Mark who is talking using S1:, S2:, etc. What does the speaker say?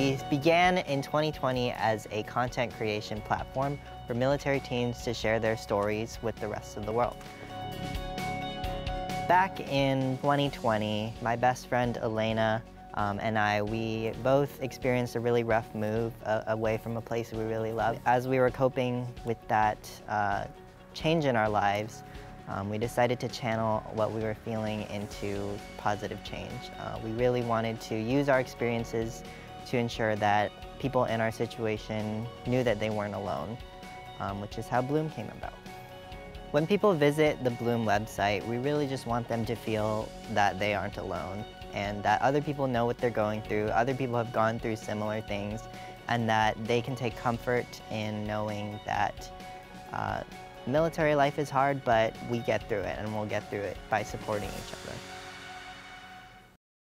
S1: We began in 2020 as a content creation platform for military teens to share their stories with the rest of the world. Back in 2020, my best friend Elena um, and I, we both experienced a really rough move uh, away from a place we really love. As we were coping with that uh, change in our lives, um, we decided to channel what we were feeling into positive change. Uh, we really wanted to use our experiences to ensure that people in our situation knew that they weren't alone, um, which is how Bloom came about. When people visit the Bloom website, we really just want them to feel that they aren't alone and that other people know what they're going through, other people have gone through similar things, and that they can take comfort in knowing that uh, military life is hard, but we get through it and we'll get through it by supporting each other.